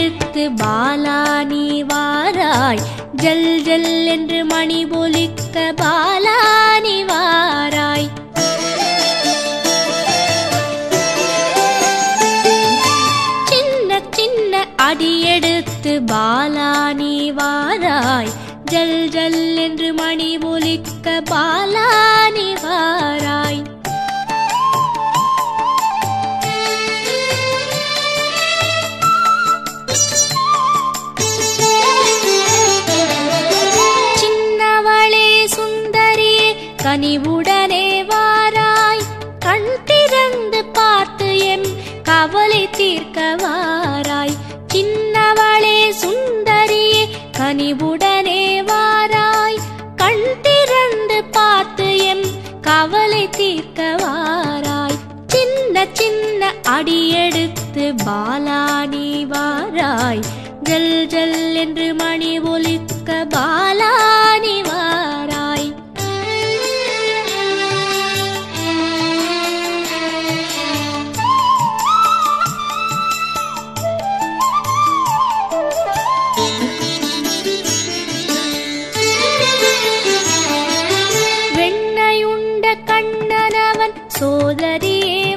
எடுத்து பாலா நீ வாராய். ஜல் ஜல் என்று மணி பொலிக்க பாலா நீ வாராய். சின்ன சின்ன அடியெடுத்து பாலா நீ வாராய். ஜல் ஜல் என்று மணி ஒலிக்க பாலா நீ வாராய். அடியெடுத்து பாலாடி வாராய். ஜல் ஜல் என்று மணி ஒலிக்க பாலாடி வாராய். வெண்ணை உண்ட கண்ணனவன் சோதரியே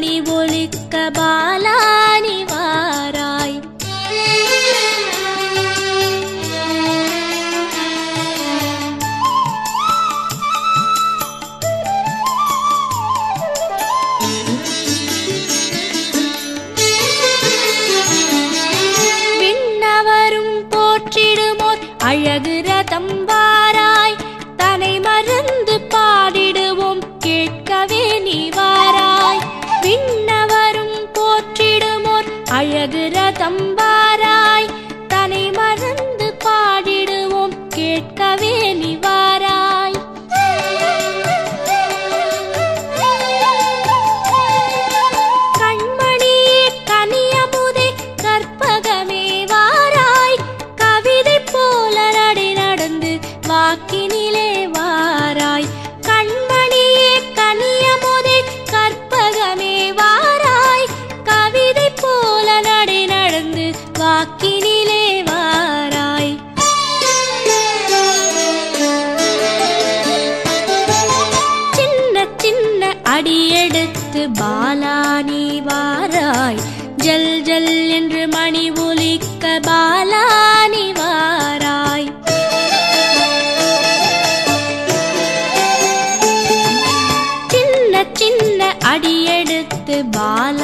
மணி ஒலிக்க பாலானி வாராய். விண்ணவரும் போற்றிடுமோர் அழகு ரதம் வாராய். தனை மருந்து பாடிடுவோம் கேட்கவே நீ வா. அழகு ரதம்பா ಬಾಲ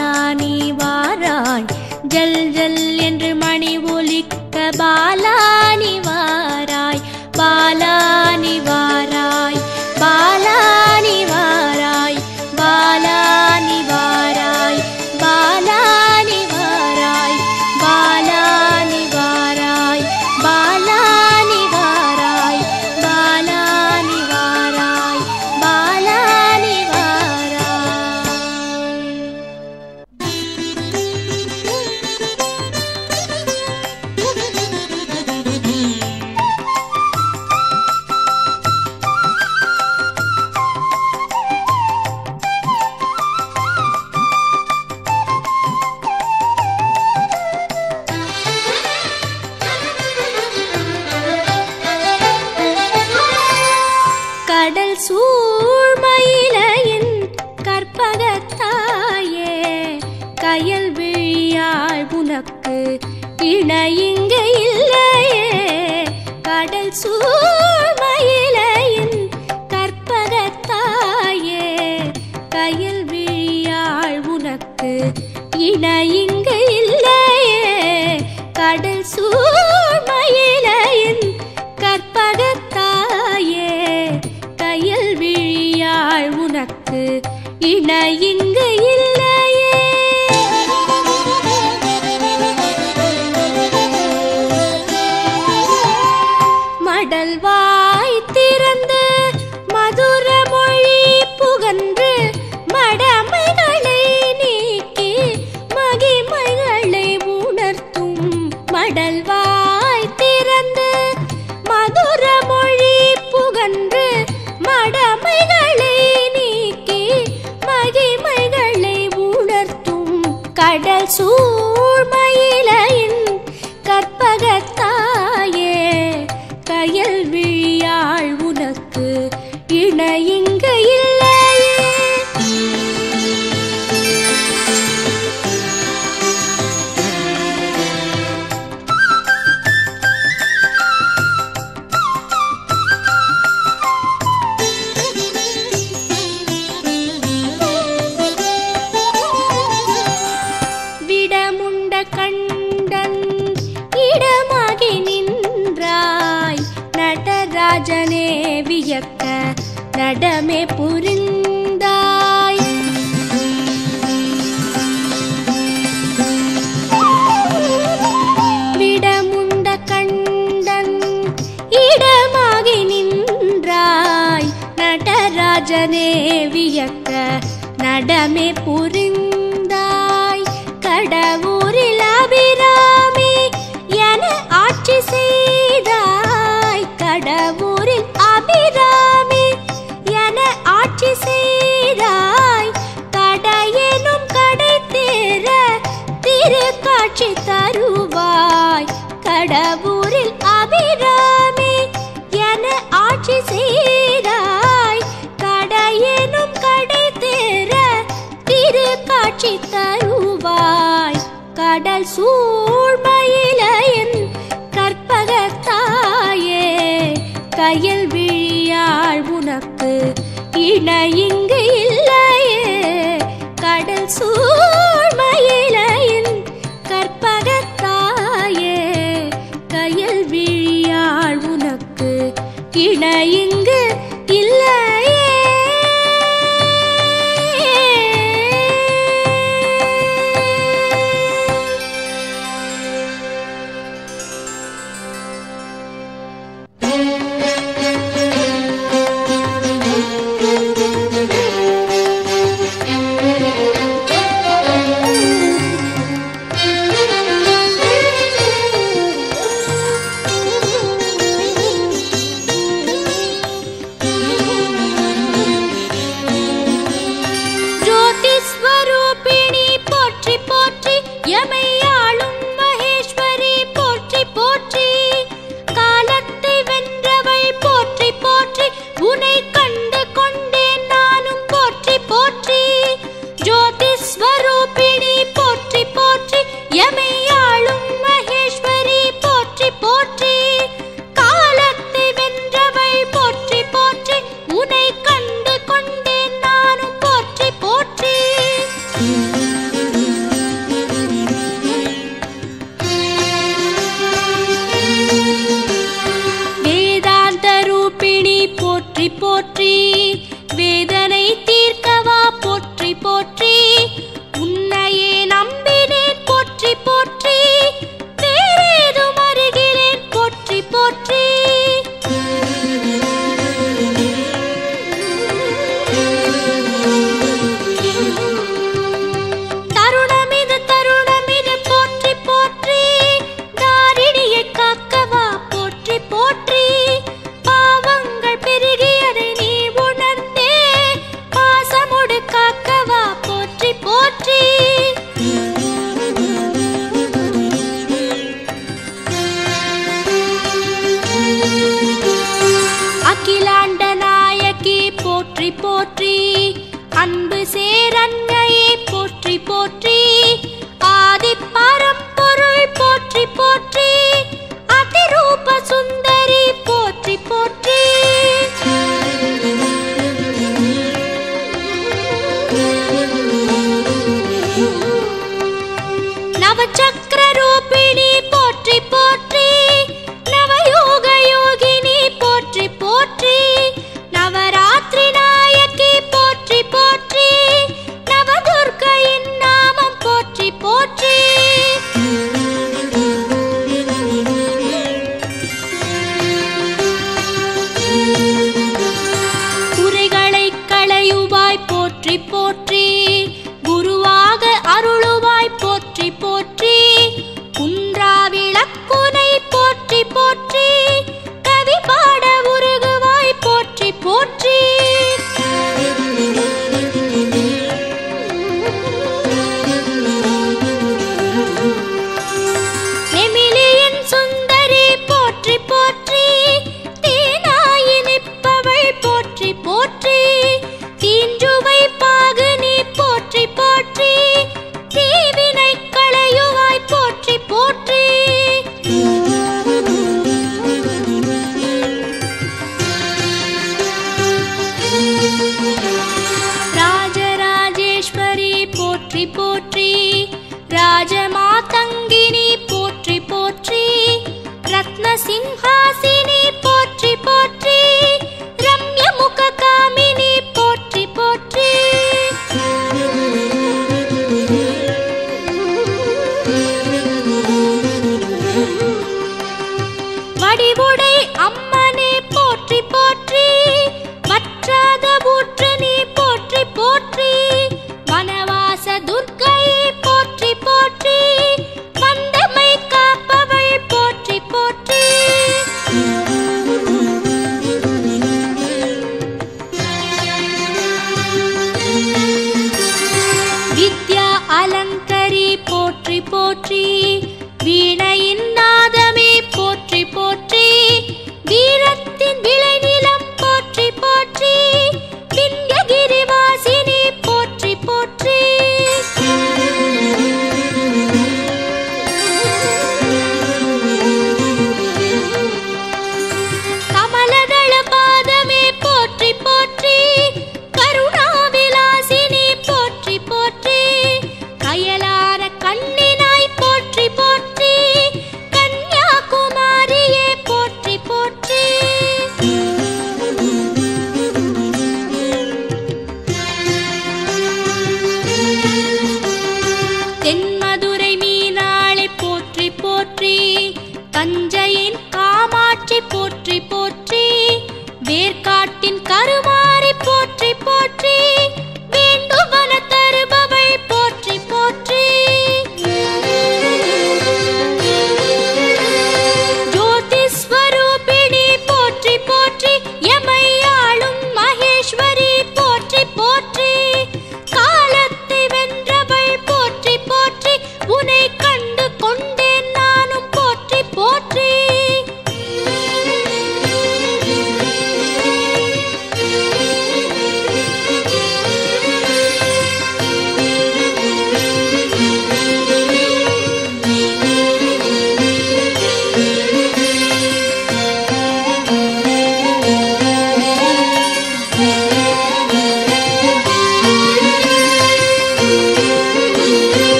சூழ்மயிலையின் கற்பகத்தாயே கயல் விழியாள் உனக்கு இணையிங்கு இல்லையே. கடல் சூழ்மயிலையின் கற்பகத்தாயே கயல் விழியாள் உனக்கு இணையிங்கு கடல்வா கண்டனே வியக்க நடமே புரிந்தாய். கடவுரில் அபிராமி என ஆட்சி செய்தாய். கடவுரில் அபிராமி என ஆட்சி செய் சூழ்பயிலையன் கற்பகத்தாயே கையில் விழியாள் உனக்கு இணையிங்கு